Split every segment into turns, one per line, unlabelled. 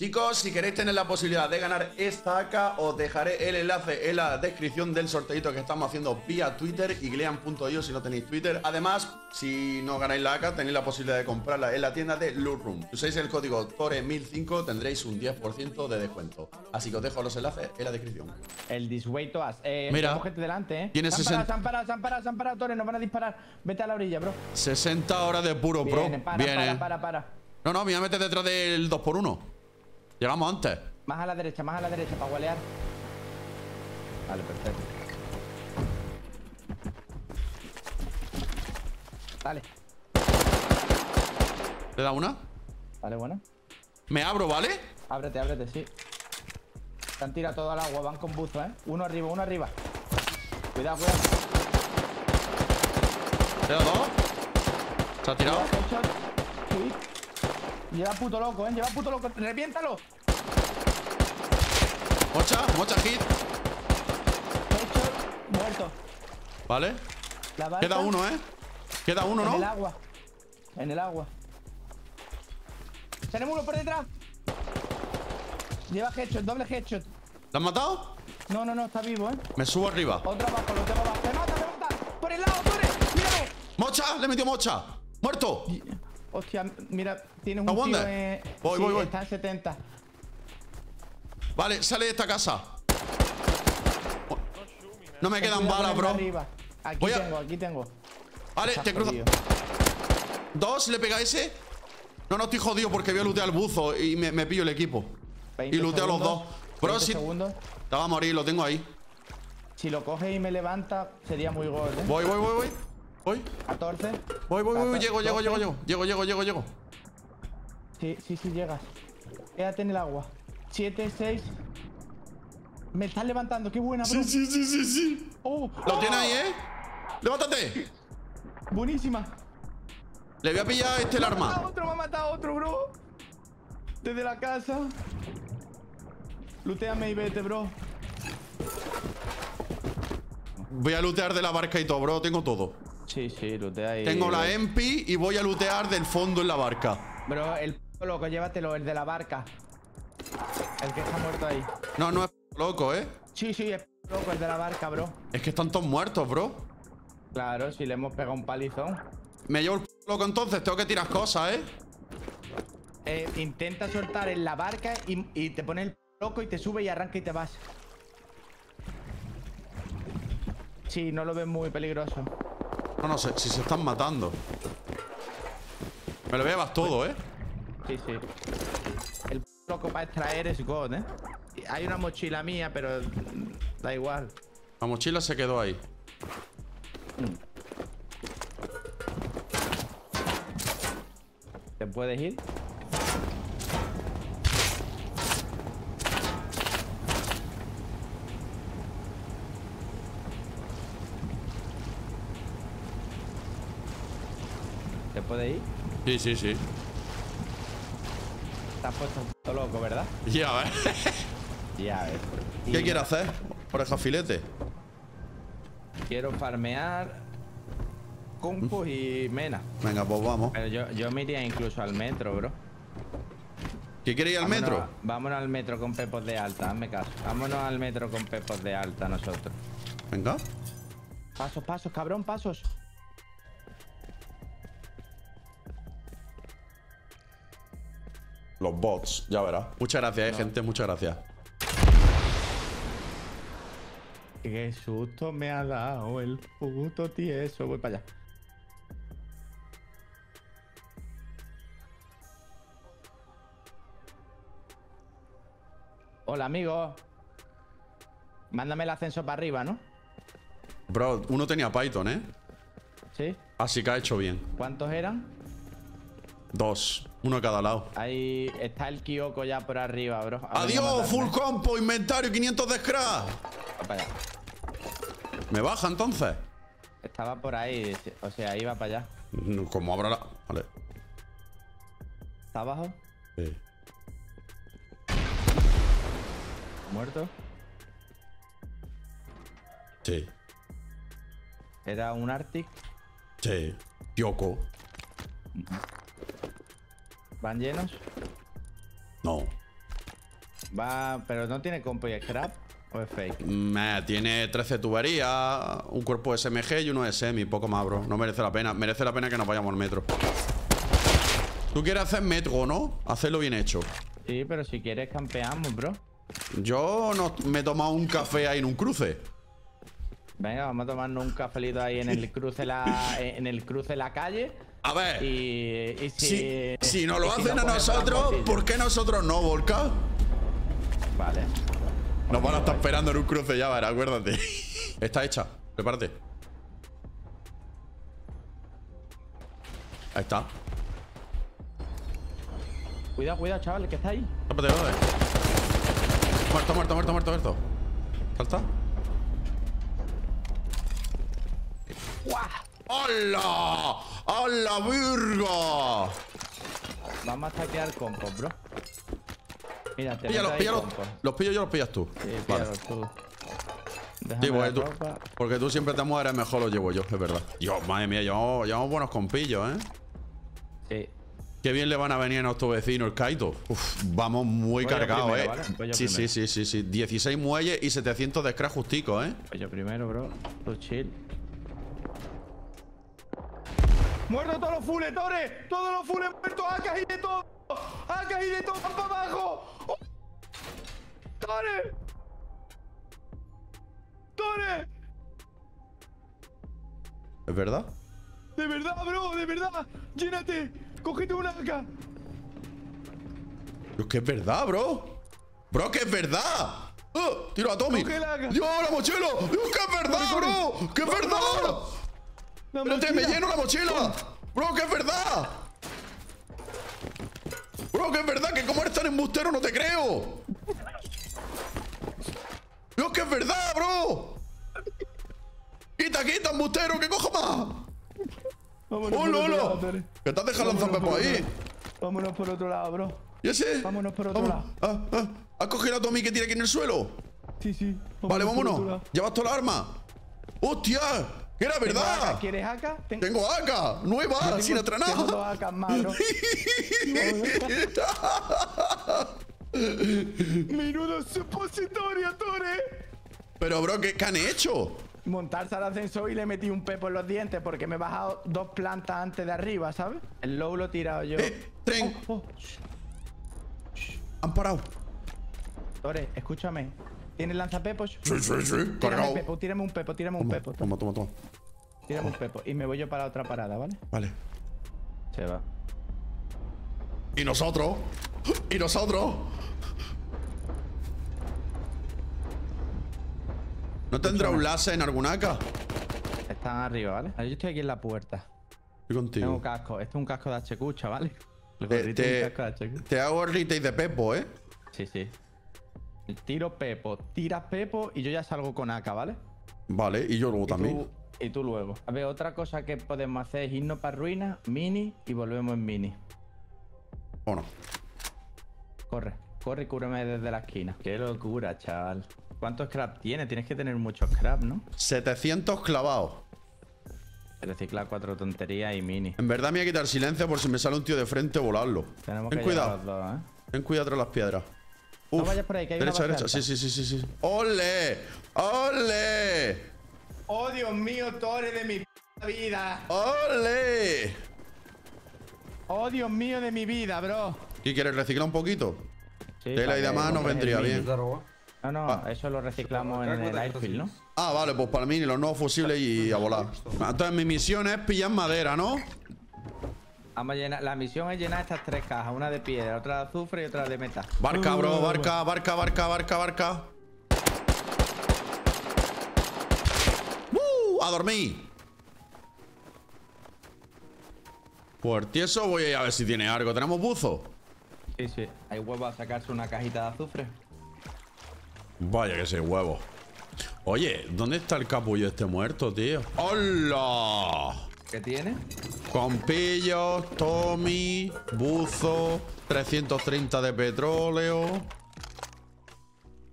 Chicos, si queréis tener la posibilidad de ganar esta AK, os dejaré el enlace en la descripción del sorteito que estamos haciendo vía Twitter y glean.io si no tenéis Twitter. Además, si no ganáis la AK, tenéis la posibilidad de comprarla en la tienda de Loot Room. Si usáis el código TORE1005 tendréis un 10% de descuento. Así que os dejo los enlaces en la descripción.
El this way to us. Eh,
Mira.
gente delante, eh.
Tiene
se han
60
parado, se han parado, se han parado, se han parado, Torres, nos van a disparar. Vete a la orilla, bro.
60 horas de puro pro.
Viene, para, para, para, para.
No, no, me voy a meter detrás del 2x1. Llegamos antes.
Más a la derecha, más a la derecha, para gualear. Vale, perfecto. Dale,
¿Le da una?
vale, bueno.
Me abro, ¿vale?
Ábrete, ábrete, sí. Se han tirado todo al agua, van con buzo, ¿eh? Uno arriba, uno arriba. Cuidado, cuidado.
¿Le da dos? ¿Se ha tirado?
Lleva puto loco, ¿eh? Lleva puto loco. ¡Reviéntalo!
Mocha, mocha hit.
Headshot. Muerto.
¿Vale? Queda uno, ¿eh? Queda uno,
En el
¿no?
agua. En el agua. Tenemos uno por detrás. Lleva headshot, doble headshot.
¿La han matado?
No, no, no, está vivo, ¿eh?
Me subo arriba.
Otro abajo, lo tengo abajo. ¡Me mata, me mata! ¡Por el lado, Torres! ¡Mírame!
¡Mocha! ¡Le metió mocha! ¡Muerto!
Hostia, mira, tienes un tío eh,
Voy,
sí,
voy, voy.
está en 70.
Vale, sale de esta casa. No me quedan balas, bro.
Aquí
Voy a-
tengo, aquí tengo.
Vale, te cruzo.
jodido.
¿Dos? ¿Le pega a ese? No, no estoy jodido porque voy a lootear el buzo y me, me pillo el equipo.
20
Y looteo a los dos. Bro,
20
si.
segundos.
Te va a morir, lo tengo ahí.
Si lo coge y me levanta, sería muy gol, ¿eh?
Voy, voy, voy, voy. Voy.
14.
Voy, voy, voy.
Catorce,
Llego, llego, llego, llego. Llego, llego, llego, llego.
Sí, sí, sí, llegas. Quédate en el agua. 7, 6. Me estás levantando, qué buena, bro.
sí, sí, sí, sí.
Oh,
Lo tiene ahí, ¿eh? ¡Levántate!
buenísima.
Le voy a pillar este el
Me ha matado
arma.
otro, me ha matado otro, bro. Desde la casa. Luteame y vete, bro.
Voy a lootear de la barca y todo, bro. Tengo todo.
Sí, sí, lutea y...
Tengo la EMPI y voy a lootear del fondo en la barca.
Bro, el p loco, llévatelo, el de la barca. El que está muerto ahí.
No, no es loco, ¿eh?
Sí, sí, es loco, el de la barca, bro.
Es que están todos muertos, bro.
Claro, si le hemos pegado un palizón.
Me llevo el loco entonces. Tengo que tirar cosas, ¿eh?
Eh, intenta soltar en la barca y, y te pone el loco y te sube y arranca y te vas. Sí, no lo ves muy peligroso.
No, no sé. Si se están matando. Me lo llevas todo, ¿eh?
Sí, sí. El loco para extraer es God, ¿eh? Hay una mochila mía, pero da igual.
La mochila se quedó ahí.
¿Te puedes ir? ¿Te puedes ir?
Sí, sí, sí.
Has puesto.
Ya, ¿ves?
Ya ves.
¿Qué
Y
quieres hacer? Oreja filete.
Quiero farmear compos y mena.
Venga, pues vamos.
Pero yo, yo me iría incluso al metro, bro.
¿Qué quieres ir al
Vámonos-
metro?
Vámonos al metro con pepos de alta, hazme caso. Vámonos al metro con pepos de alta nosotros.
Venga.
Pasos, pasos, cabrón, pasos.
Los bots, ya verás. Muchas gracias, eh, gente. Muchas gracias.
Qué susto me ha dado el puto tieso. Voy para allá. Hola, amigo. Mándame el ascenso para arriba, ¿no?
Bro, uno tenía Python, ¿eh?
¿Sí?
Así que ha hecho bien.
¿Cuántos eran?
Dos. Uno a cada lado.
Ahí está el Kyoko ya por arriba, bro. A
Adiós, full compo, inventario, 500 de scrap.
Va para allá.
¿Me baja entonces?
Estaba por ahí, o sea, iba para allá.
Como habrá la... Vale.
¿Está abajo?
Sí.
¿Muerto?
Sí.
Era un Arctic.
Sí. Kyoko.
¿Van llenos?
No.
Va, pero no tiene compo y scrap o es fake.
Me, tiene 13 tuberías, un cuerpo SMG y uno de semi, poco más, bro. No merece la pena. Merece la pena que nos vayamos al metro. Tú quieres hacer metro, ¿no? Hacerlo bien hecho.
Sí, pero si quieres campeamos, bro.
Yo no me he tomado un café ahí en un cruce.
Venga, vamos a tomarnos un cafelito ahí en el cruce la, en el cruce la calle.
A ver.
Y, y si,
Si, si no lo
si
hacen a nosotros, ¿por qué nosotros no, Volca?
Vale.
Nos van a estar esperando en un cruce ya, verás, acuérdate. Está hecha, prepárate. Ahí está.
Cuidado, cuidado, chaval, que está ahí.
Tápate. Muerto, muerto, muerto, muerto, muerto. Salta. ¡Hola! ¡Hola, virga!
Vamos a saquear compos, bro. Mira, te
píllalos.
compos.
Los pillo yo, los pillas tú.
Sí,
vale.
tú. Déjame
Sí,
la
porque tú, porque tú siempre te mueres, mejor los llevo yo, es verdad. Dios, madre mía, llevamos, llevamos buenos compillos, ¿eh?
Sí.
Qué bien le van a venir a nuestro vecino el Kaito. Uf, vamos muy
yo
cargados, ¿eh?
yo
Sí, sí, sí, sí, sí. 16 muelles y 700 de scrap justico, ¿eh?
Pues yo primero, bro. Tú chill. ¡Muerto todos los fuletores! ¡Todos los fules muertos! ¡Acas y de todo! ¡Acas y de todo! ¡Van para abajo! ¡Oh! ¡Tore! ¡Tore!
¿Es verdad?
¡De verdad, bro! ¡De verdad! ¡Llénate! ¡Cógete una acá!
Es que es verdad, bro. Bro, que es verdad. ¡Oh! ¡Tiro a Tommy! ¡Dios, la mochila! ¡Dios, que es verdad,
Corre,
bro! ¡Que es verdad!
¡La
¡Espérate, me lleno la mochila! ¡Bro, que es verdad! ¡Bro, que es verdad! ¡Que como eres tan embustero no te creo! ¡Dios, que es verdad, bro! ¡Quita, quita, embustero! ¡Que coja más!
Vámonos por
¡Hola,
otro lado,
hola!
Tore.
¡Que te has dejado
Vámonos
lanzar
por
ahí!
lado. Vámonos por otro lado, bro.
¿Y ese?
Vámonos por otro
Vamos. Ah, ah. ¿Has cogido a Tommy que tiene aquí en el suelo?
Sí, sí.
Vale, vámonos.
lado.
¿Llevas toda la arma? ¡Hostia! ¡Que era verdad!
¿Quieres acá? Ten-
¡Tengo AK! ¡Nueva!
tengo-
¡Sin
Tengo dos más, bro. Menudo supositorio, Tore.
Pero, bro, ¿qué, qué han hecho?
Montarse al ascensor y le metí un pepo en los dientes porque me he bajado dos plantas antes de arriba, ¿sabes? El low lo he tirado yo.
¡Eh! ¡Tren!
Oh, oh.
Han parado.
Tore, escúchame. ¿Tienes lanzapepos?
Sí, sí, sí.
Tírame
Cargado.
pepo, tírame un pepo, tírame un
Toma,
pepo.
toma, toma, toma.
Tírame un pepo. Y me voy yo para otra parada, ¿vale?
Vale.
Se va.
¿Y nosotros? ¿Y nosotros? ¿No tendrá un láser en alguna AK?
Están arriba, ¿vale? Yo estoy aquí en la puerta.
Estoy contigo.
Tengo casco. Este es un casco de HQ, chaval. El
Te, te,
casco de HQ.
te hago el retake de Pepo, ¿eh?
Sí, sí. Tiro Pepo, tiras Pepo y yo ya salgo con AK, ¿vale?
Vale, y yo luego
Y
también.
tú, y tú luego. A ver, otra cosa que podemos hacer es irnos para ruina, mini y volvemos en mini.
¿O no?
Corre, corre y cúbreme desde la esquina. Qué locura, chaval. ¿Cuánto scrap tiene? Tienes que tener mucho scrap, ¿no?
700 clavados.
Reciclar cuatro tonterías y mini.
En verdad me voy a quitar silencio por si me sale un tío de frente volarlo.
Tenemos
Ten
que
cuidado.
los dos, ¿eh?
Ten cuidado tras las piedras.
No vayas por ahí, que hay
derecha,
una
derecha. Sí, sí, sí, sí, sí. ¡Ole! ¡Ole!
¡Oh, Dios mío, Torre de mi vida!
¡Ole!
¡Oh, Dios mío, de mi vida, bro!
¿Y quieres reciclar un poquito?
Sí,
Tela y demás nos vendría bien.
No, no, ah. eso lo reciclamos en el airfield, ¿no?
Ah, vale, pues para mí los nuevos fusibles y a volar. Entonces mi misión es pillar madera, ¿no?
Vamos a llenar, la misión es llenar estas tres cajas, una de piedra, otra de azufre y otra de metal.
Barca, bro, barca, barca, barca, barca, barca. ¡Uh! ¡A dormir! Por tieso voy a ir a ver si tiene algo. ¿Tenemos buzo?
Sí, sí. Hay huevo a sacarse una cajita de azufre.
Vaya que ese huevo. Oye, ¿dónde está el capullo este muerto, tío? ¡Hola!
¿Qué tiene?
Compillos, Tommy, buzo, 330 de petróleo.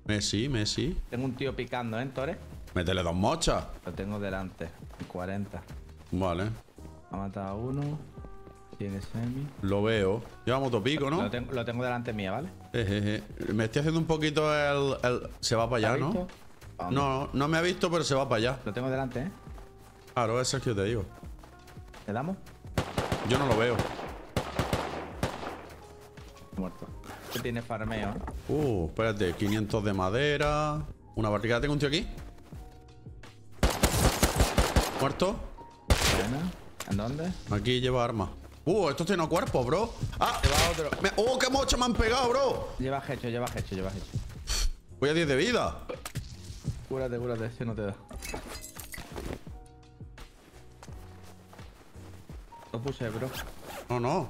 Messi, Messi.
Tengo un tío picando, ¿eh, Tore?
Métele dos mochas.
Lo tengo delante, en 40.
Vale.
Ha matado a uno. Tiene semi.
Lo veo. Lleva pico, ¿no?
Lo tengo, lo tengo delante mía, ¿vale?
Eh, Me estoy haciendo un poquito el... el- Se va para allá, ¿no? No, no me ha visto, pero se va para allá.
Lo tengo delante, ¿eh?
Claro, es el que te digo.
¿Le damos?
Yo no lo veo.
Muerto. Este tiene farmeo. ¿eh?
Uh, espérate. 500 de madera. Una barricada. ¿Tengo un tío aquí? ¿Muerto?
Buena. ¿En dónde?
Aquí lleva arma. Uh, esto tiene cuerpo, bro. Ah,
Lleva otro.
me- ¡Oh, qué mocha me han pegado, bro!
Lleva hecho, lleva hecho, lleva hecho.
Voy a 10 de vida.
Cúrate, cúrate, si no te da. Lo puse, bro.
No, no.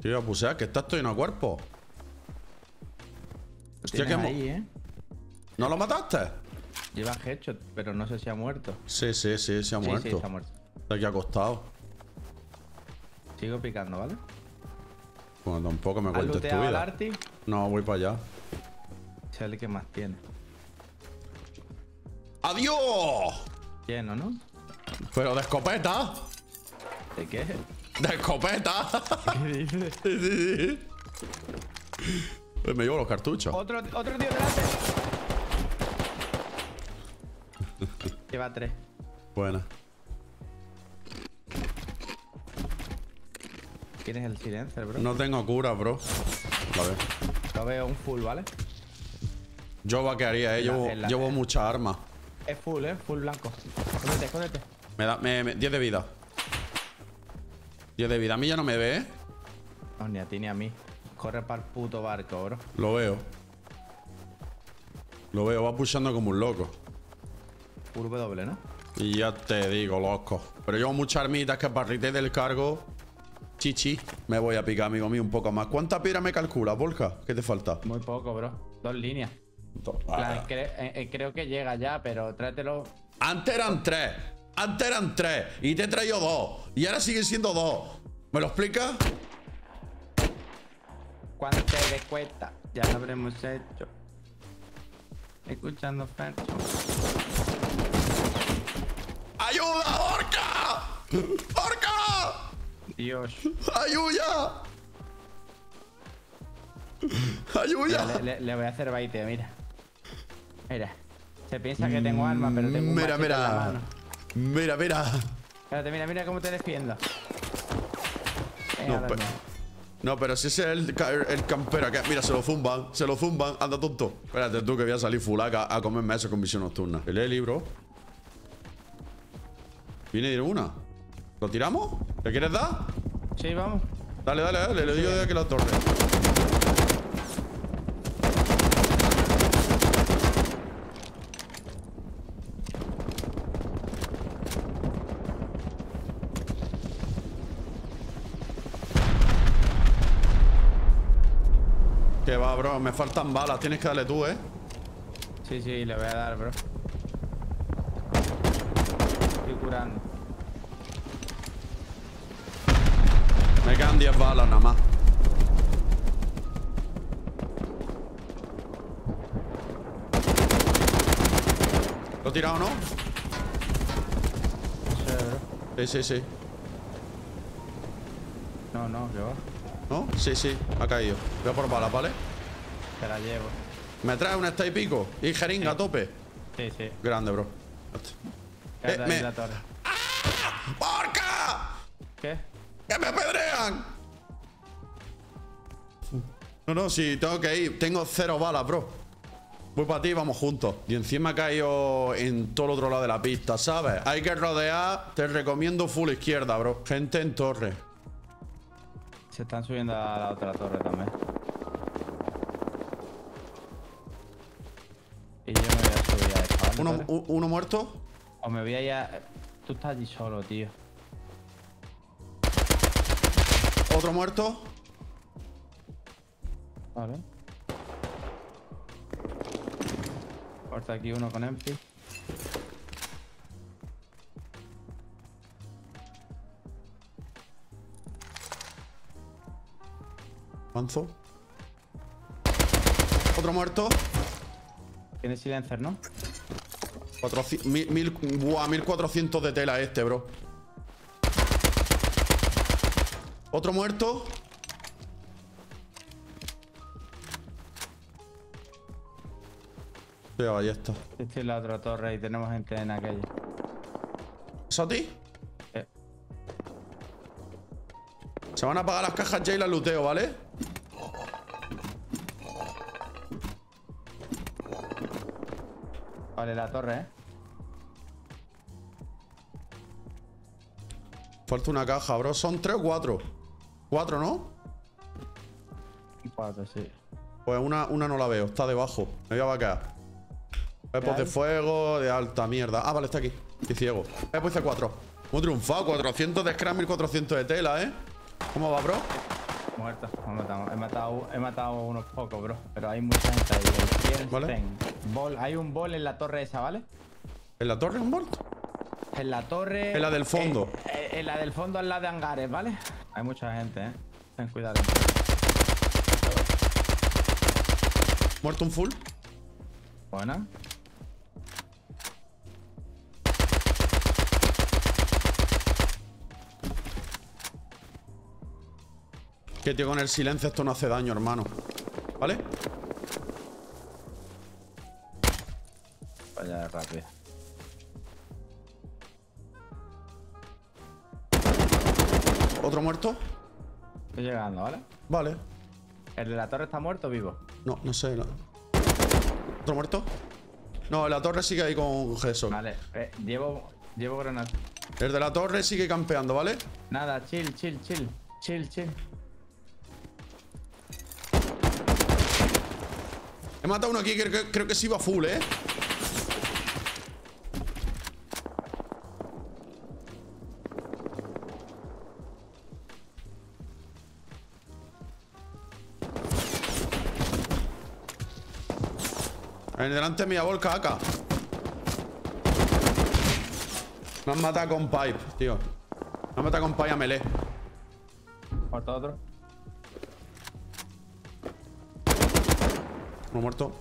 Tío, a pusear, que estás estoy en a cuerpo. Hostia, que
ahí, ¿eh?
¿No lo mataste?
Lleva headshot, pero no sé si ha muerto.
Sí, sí, sí, se ha
Sí,
muerto.
sí, está muerto.
Está aquí acostado.
Sigo picando, ¿vale?
Bueno, tampoco me
¿Has
cuentes tu vida.
Arti?
No, voy para allá.
El que más tiene.
¡Adiós!
Lleno, ¿no?
Pero de escopeta.
¿De qué?
De escopeta.
¿Qué dices?
Sí, sí, sí. Pues me llevo los cartuchos.
Otro, otro tío delante. Lleva tres.
Buena.
¿Tienes el silencer, bro?
No tengo cura, bro. A ver.
Lo veo un full, ¿vale?
Yo vaquearía, eh. Llevo, llevo mucha arma.
Es full, ¿eh? Full blanco. Escóndete, escóndete.
Me da me, me- 10 de vida. 10 de vida. A mí ya no me ve, ¿eh?
No, ni a ti ni a mí. Corre para el puto barco, bro.
Lo veo. Lo veo, va pushando como un loco.
Full W, ¿no?
Y ya te digo, loco. Pero llevo muchas armitas que para rite del cargo. Chichi. Me voy a picar, amigo mío, un poco más. ¿Cuánta piedra me calculas, Volca? ¿Qué te falta?
Muy poco, bro. Dos líneas.
Ah.
cre- eh, eh, creo que llega ya, pero tráetelo.
Antes eran tres. Antes eran tres. Y te he traído dos. Y ahora siguen siendo dos. ¿Me lo explicas?
Cuando te des cuenta, ya lo habremos hecho. Escuchando Fercho.
¡Ayuda, Orca! ¡Orca!
Dios.
¡Ayuda!
Mira,
¡Ayuda!
le, le- le voy a hacer baite, mira. Mira. Se piensa que tengo arma, pero tengo un
Mira,
en la
mira.
mano.
Mira, mira.
Espérate, mira, mira cómo te defiendo. Venga,
No, pero si ese es el, el campero acá. Mira, se lo zumban, se lo zumban. Anda tonto. Espérate tú que voy a salir fulaca a comerme eso con visión nocturna. Lee el libro. Viene de una. ¿Lo tiramos? ¿Le quieres dar?
Sí, vamos.
Dale, dale, dale. Le digo de aquí la torre. Bro. Me faltan balas. Tienes que darle tú, ¿eh?
Sí, sí, le voy a dar, bro. Estoy curando.
Me quedan 10 balas nada más. ¿Lo he tirado, no?
No sé, bro.
Sí, sí, sí.
No, no, que va.
¿No? Sí, sí. Ha caído. Voy a por balas, ¿vale?
Te la llevo.
Me trae un está y pico. Y jeringa a tope.
Sí, sí.
Grande, bro. Eh, me-
la torre.
¡Porca!
¿Qué?
¡Que me apedrean! No, no, sí, tengo que ir. Tengo cero balas, bro. Voy para ti y vamos juntos. Y encima he caído en todo el otro lado de la pista, ¿sabes? Hay que rodear. Te recomiendo full izquierda, bro. Gente en torre.
Se están subiendo a la otra torre también.
Uno, muerto.
O me voy a ir a... Tú estás allí solo, tío.
Otro muerto.
Vale. Corta aquí uno con Empty.
Avanzo. Otro muerto.
Tiene silencer, ¿no?
400, mil, mil- buah, 1400 de tela este, bro. Otro muerto. Cuidado, ahí está.
Estoy en la otra torre y tenemos gente en aquella.
¿Eso a ti?
Eh,
Se van a apagar las cajas ya y las luteo, ¿vale?
Vale, la torre, ¿eh?
Falta una caja, bro. ¿Son tres o cuatro? Cuatro, ¿no?
Cuatro, sí.
Pues una, una no la veo, está debajo. Me voy a vaquear. Pepos de fuego, de alta mierda. Ah, vale, está aquí. Estoy ciego. Pepos de 4 Hemos triunfado. 400 de scram, 1400 de tela, ¿eh? ¿Cómo va, bro?
Muerto. He matado, he matado, he matado unos pocos, bro. Pero hay mucha gente ahí.
Vale.
Ball. Hay un ball en la torre esa, ¿vale?
¿En la torre un bolt?
En la torre.
En la del fondo.
eh, eh, en la del fondo, al lado de hangares, ¿vale? Hay mucha gente, ¿eh? Ten cuidado.
¿Muerto un full?
Buena.
Que tío, con el silencio esto no hace daño, hermano. ¿Vale?
Vaya rápido.
¿Otro muerto?
Estoy llegando, ¿vale?
Vale.
¿El de la torre está muerto o vivo?
No, no sé. no. ¿Otro muerto? No, la torre sigue ahí con Gesso.
Vale, eh, llevo, llevo granada.
El de la torre sigue campeando, ¿vale?
Nada, chill, chill, chill. Chill, chill.
Matado uno aquí, creo que, creo que sí va full, ¿eh? En delante mía volca acá. Me han matado con pipe, tío. Me han matado con pipe a melee.
Muerto otro.
Uno muerto.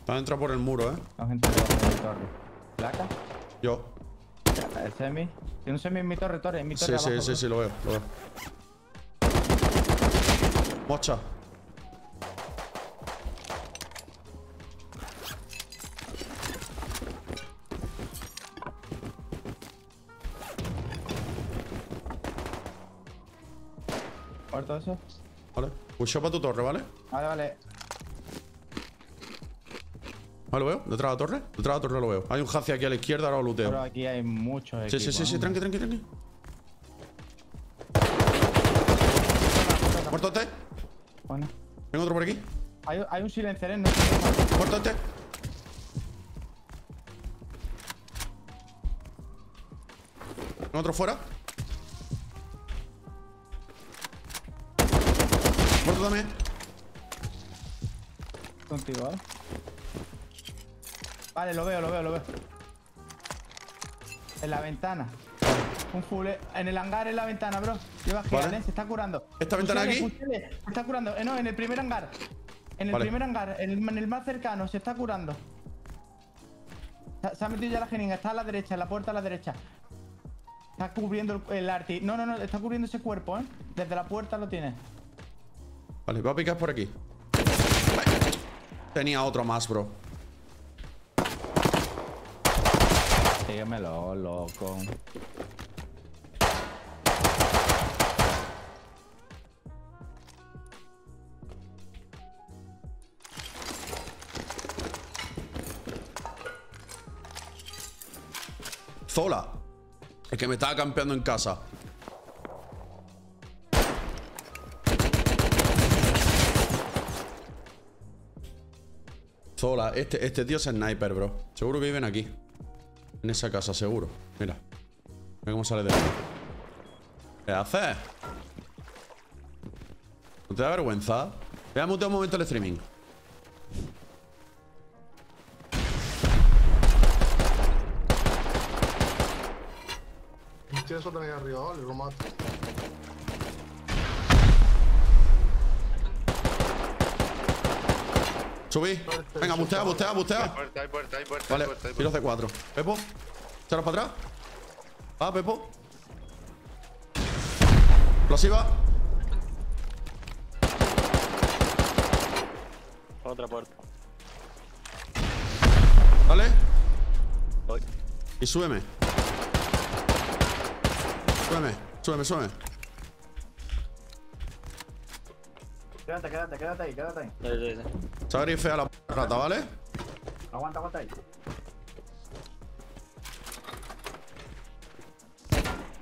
Está entrado por el muro, ¿eh?
La gente de mi torre. ¿Placa?
Yo.
El semi. Tiene un semi en mi torre, torre. En mi
Sí,
torre
sí,
abajo,
sí,
bro.
sí, lo veo, lo veo. Mocha.
¿Muerto eso?
Vale. Pushó para tu torre, ¿vale?
Vale, vale.
Vale, lo veo. Detrás de la torre. Detrás de la torre lo veo. Hay un hazi aquí a la izquierda, ahora lo
Pero
luteo.
aquí hay muchos
Sí, sí,
equipos,
sí, sí,
¿no?
tranqui, tranqui, tranqui. Muerto este.
Bueno.
Tengo otro por aquí.
Hay, hay un silenciador, no sé
Muerto este. Tengo otro fuera. Muerto también.
contigo, ¿vale? Vale, lo veo, lo veo, lo veo. En la ventana. Un full. eh, En el hangar, en la ventana, bro. Lleva
Vale.
¿eh? Se está curando.
¿Esta ventana aquí?
fusiles, Se está curando. Eh, no, en el primer hangar. En el
Vale.
primer hangar. En el, en el más cercano. Se está curando. Se, se ha metido ya la jeringa. Está a la derecha, en la puerta a la derecha. Está cubriendo el, el arti. No, no, no. Está cubriendo ese cuerpo, ¿eh? Desde la puerta lo tiene.
Vale, voy a picar por aquí. Tenía otro más, bro.
Síguemelo, loco.
Zola. El que me estaba campeando en casa. Zola. Este, este tío es sniper, bro. Seguro que viven aquí. En esa casa, seguro. Mira. Mira cómo sale de ahí. ¿Qué haces? ¿No te da vergüenza? Voy a mutear un momento el streaming.
Eso tenéis arriba, vale, lo mato.
Subí. Venga, bustea, bustea,
Hay
bustea.
puerta, hay puerta, hay puerta,
Vale,
hay puerta. hay
tiro
puerta.
C4. Pepo, echaros para atrás. Ah, Pepo. Explosiva.
Otra puerta.
Dale.
Voy.
Y súbeme. Súbeme, súbeme, súbeme.
Quédate, quédate, quédate ahí, quédate ahí.
Sí, sí, sí.
Se va a ir fea la rata, ¿vale?
Aguanta, aguanta ahí.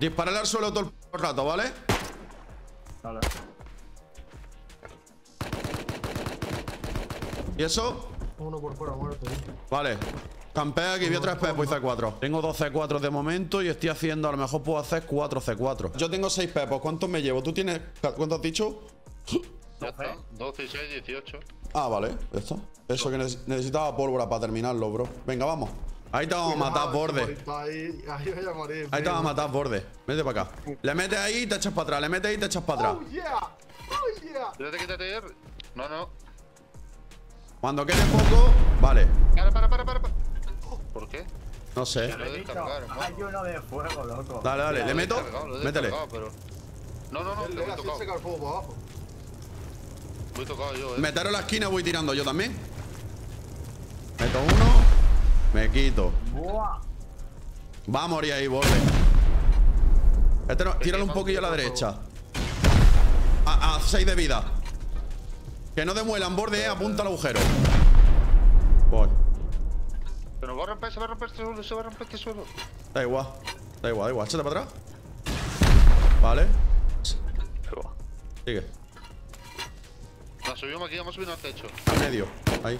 Dispararle al suelo todo el rato, ¿vale?
Vale.
¿Y eso?
Uno por fuera muerto, ¿eh?
Vale. Campea aquí, voy a traer Pepo y C4. Tengo dos C4 de momento y estoy haciendo, a lo mejor puedo hacer 4 C4. Yo tengo 6 Pepos, ¿cuántos me llevo? ¿Tú tienes, cuánto has dicho?
Ya está. 12, 6, 18.
Ah, vale, ya está. Eso que neces- necesitaba pólvora para terminarlo, bro. Venga, vamos. Ahí te vamos a matar, borde.
Ahí, ahí voy a morir.
Ahí te vamos a matar, borde. Vete para acá. Le metes ahí y te echas para atrás. Le metes ahí y te echas para
Oh,
atrás.
yeah. Oh, yeah.
Quítate, quítate. No, no.
Cuando quede poco, vale.
Para, para, para, para. ¿Por qué?
No sé.
Lo he descargado,
Hay uno de fuego, loco.
Dale, dale. ¿Le meto?
descargado, lo he
Métele.
pero... No, no, no,
le
voy tocado.
seca el fuego para abajo.
Voy tocado yo, eh.
Meteros la esquina voy tirando yo también. Meto uno. Me quito.
Buah.
Va a morir ahí, borde. Este no, tíralo un poquillo a la derecha. A, a 6 de vida. Que no demuelan, borde, eh, apunta al agujero.
Va a romper, se va a romper este suelo, se va a romper este suelo.
Da igual. Da igual, da igual. Échate para atrás. Vale. Sigue.
Nos subimos aquí, vamos a subir al techo.
Al medio. Ahí.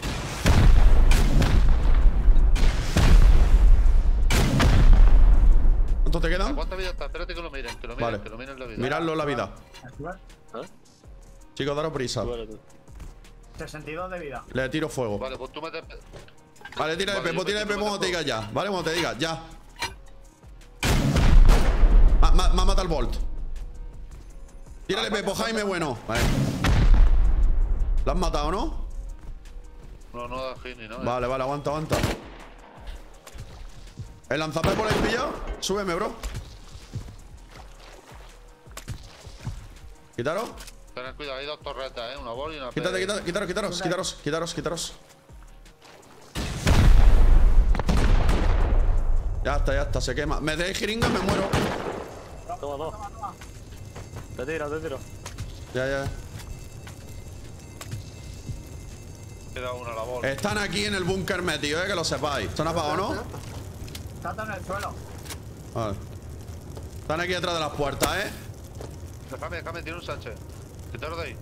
¿Cuánto te
¿A
quedan?
cuánta vida está? Espérate que lo miren, que lo miren,
Vale.
que lo miren la vida.
Miradlo la vida.
¿Eh?
Chicos, daros prisa.
Tú eres tú.
62 de vida.
Le tiro fuego.
Vale, pues tú metes...
Vale, tira de
Vale,
Pepo, tira de
me
Pepo cuando te diga ya. Vale, cuando te diga, ya. Ma- ma- Me ha matado el Bolt. Tírale Pepo, Jaime, bueno. Vale. ¿Lo has matado, no?
No, no da hit ni nada.
Vale, vale, aguanta, aguanta. ¿El lanzapepo lo habéis pillado? Súbeme, bro. Quitaros.
Tened cuidado, hay dos torretas, eh. Una bola y una
Quítate, quítate, quitaros, quitaros, quitaros, quitaros, quitaros. Ya está, ya está, se quema. Me deis jeringa, me muero.
Toma, toma. Te tiro, te tiro.
Ya, ya.
Queda una la bola.
Están aquí en el búnker metido, eh, que lo sepáis. ¿Están apagados, no?
Salta en el suelo.
Vale. Están aquí detrás de las puertas, eh.
Déjame, déjame, tiene un Sánchez. Quitaros de ahí.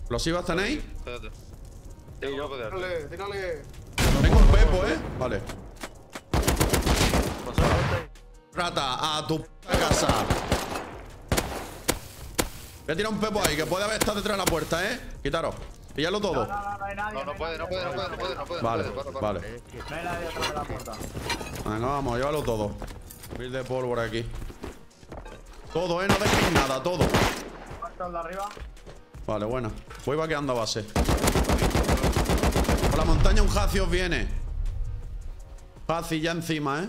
¿Explosivas tenéis?
Espérate.
Sí,
Tengo
yo.
Tírale, tírale.
Tengo un pepo, eh. Vale. Rata, a tu puta casa. Voy a tirar un pepo ahí, que puede haber estado detrás de la puerta, eh. Quitaros. Pilladlo todo.
No, no, no, no hay nadie.
No, no
hay
puede, no puede, no puede, no puede, no puede.
Vale,
no puede,
vale.
No hay nadie detrás de la puerta.
Venga, vamos, llévalo todo. Mil de pólvora aquí. Todo, eh, no dejéis nada, todo.
¿Cuánto el de arriba?
Vale, buena. Voy vaqueando a base. La montaña un Jaci os viene. Jaci ya encima, eh.